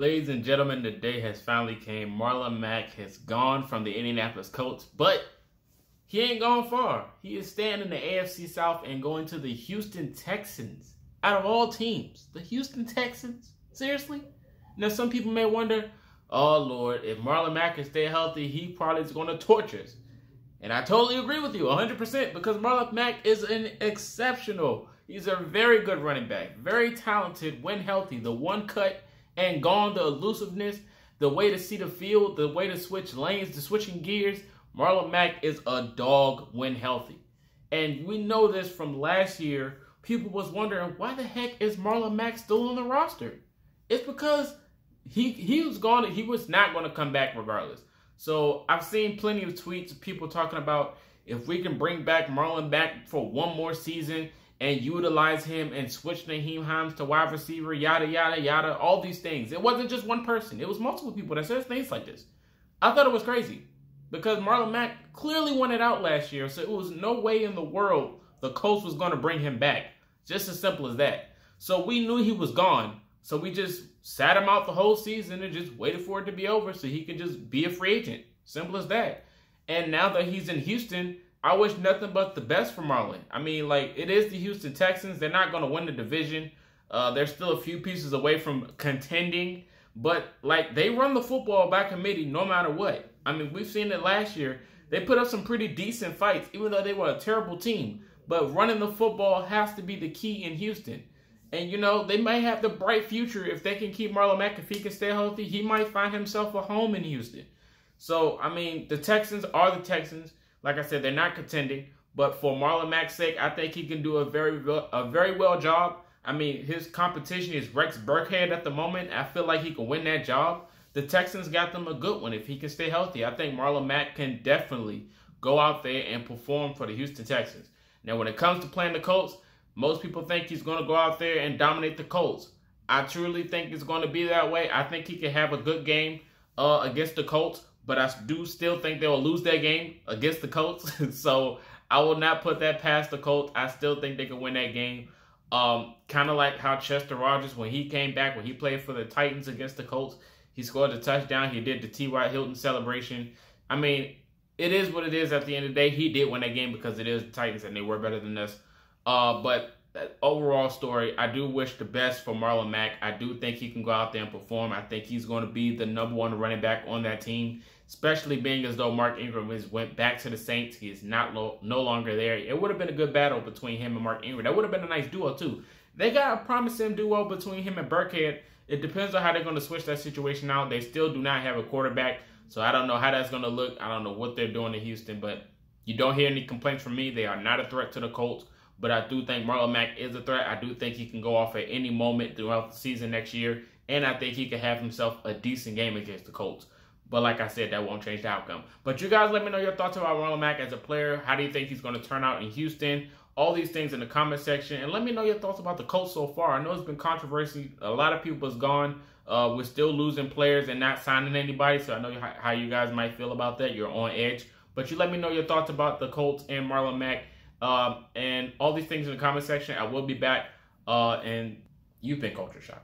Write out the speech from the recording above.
Ladies and gentlemen, the day has finally came. Marlon Mack has gone from the Indianapolis Colts, but he ain't gone far. He is staying in the AFC South and going to the Houston Texans. Out of all teams, the Houston Texans? Seriously? Now, some people may wonder, oh Lord, if Marlon Mack can stay healthy, he probably is going to torture us. And I totally agree with you 100% because Marlon Mack is an exceptional. He's a very good running back, very talented when healthy. The one cut and gone, the elusiveness, the way to see the field, the way to switch lanes, the switching gears. Marlon Mack is a dog when healthy. And we know this from last year. People was wondering why the heck is Marlon Mack still on the roster? It's because he he was going he was not going to come back regardless. So I've seen plenty of tweets of people talking about if we can bring back Marlon back for one more season and utilize him and switch Nyheim Hines to wide receiver, yada yada yada, all these things. It wasn't just one person; it was multiple people that said things like this. I thought it was crazy because Marlon Mack clearly wanted out last year, so it was no way in the world the Colts was going to bring him back. Just as simple as that. So we knew he was gone. So we just sat him out the whole season and just waited for it to be over so he could just be a free agent. Simple as that. And now that he's in Houston, I wish nothing but the best for Marlon. I mean, like, it is the Houston Texans. They're not going to win the division. Uh, they're still a few pieces away from contending. But, like, they run the football by committee no matter what. I mean, we've seen it last year. They put up some pretty decent fights, even though they were a terrible team. But running the football has to be the key in Houston. And, you know, they might have the bright future if they can keep Marlon Mack. If he can stay healthy, he might find himself a home in Houston. So, I mean, the Texans are the Texans. Like I said, they're not contending. But for Marlon Mack's sake, I think he can do a very, a very well job. I mean, his competition is Rex Burkhead at the moment. I feel like he can win that job. The Texans got them a good one if he can stay healthy. I think Marlon Mack can definitely go out there and perform for the Houston Texans. Now, when it comes to playing the Colts, most people think he's going to go out there and dominate the Colts. I truly think it's going to be that way. I think he can have a good game uh, against the Colts, but I do still think they will lose that game against the Colts. so I will not put that past the Colts. I still think they can win that game. Um, kind of like how Chester Rogers, when he came back, when he played for the Titans against the Colts, he scored a touchdown. He did the T.Y. Hilton celebration. I mean, it is what it is at the end of the day. He did win that game because it is the Titans and they were better than us. Uh, but overall story, I do wish the best for Marlon Mack. I do think he can go out there and perform. I think he's going to be the number one running back on that team, especially being as though Mark Ingram has went back to the Saints. He is not lo- no longer there. It would have been a good battle between him and Mark Ingram. That would have been a nice duo too. They got a promising duo between him and Burkhead. It depends on how they're going to switch that situation out. They still do not have a quarterback, so I don't know how that's going to look. I don't know what they're doing in Houston, but you don't hear any complaints from me. They are not a threat to the Colts. But I do think Marlon Mack is a threat. I do think he can go off at any moment throughout the season next year. And I think he can have himself a decent game against the Colts. But like I said, that won't change the outcome. But you guys let me know your thoughts about Marlon Mack as a player. How do you think he's going to turn out in Houston? All these things in the comment section. And let me know your thoughts about the Colts so far. I know it's been controversy. A lot of people has gone. Uh, we're still losing players and not signing anybody. So I know how you guys might feel about that. You're on edge. But you let me know your thoughts about the Colts and Marlon Mack. Um, and all these things in the comment section. I will be back. Uh, and you've been ColtureShock.